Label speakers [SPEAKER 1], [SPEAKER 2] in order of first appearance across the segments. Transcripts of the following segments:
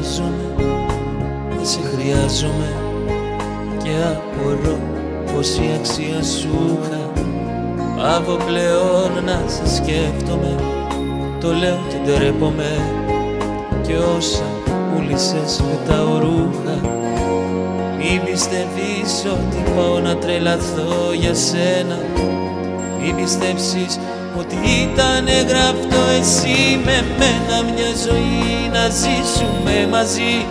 [SPEAKER 1] φαντάζομαι Δεν σε χρειάζομαι Και απορώ η αξία σου είχα. Πάβω πλέον να σε σκέφτομαι Το λέω και τρέπομαι Και όσα πουλήσες με τα ορούχα. Μην πιστεύεις ότι πάω να τρελαθώ για σένα Μην πιστέψεις ότι ήταν γραφτό εσύ με μένα μια ζωή να ζήσουμε μαζί.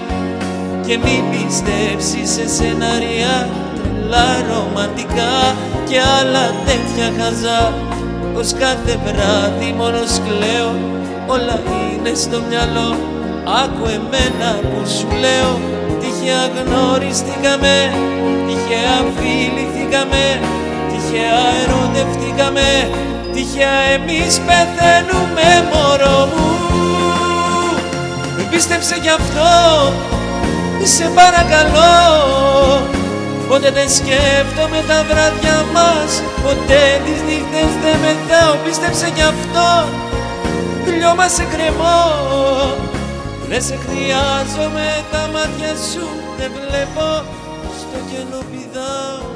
[SPEAKER 1] Και μην πιστέψεις σε σενάρια τρελά ρομαντικά και άλλα τέτοια χαζά. Πως κάθε βράδυ μόνος κλαίω όλα είναι στο μυαλό. Άκου εμένα που σου λέω τυχαία γνωριστήκαμε τυχαία φιληθήκαμε τυχαία ερωτευτήκαμε τυχαία εμείς πεθαίνουμε μωρό μου. Πίστεψε γι' αυτό, σε παρακαλώ. Ποτέ δεν σκέφτομαι τα βράδια μας Ποτέ τις νύχτες δεν μετάω. Πίστεψε γι' αυτό, λιώμα σε κρεμώ. Δεν σε χρειάζομαι τα μάτια σου Δεν βλέπω στο κενό πηδάω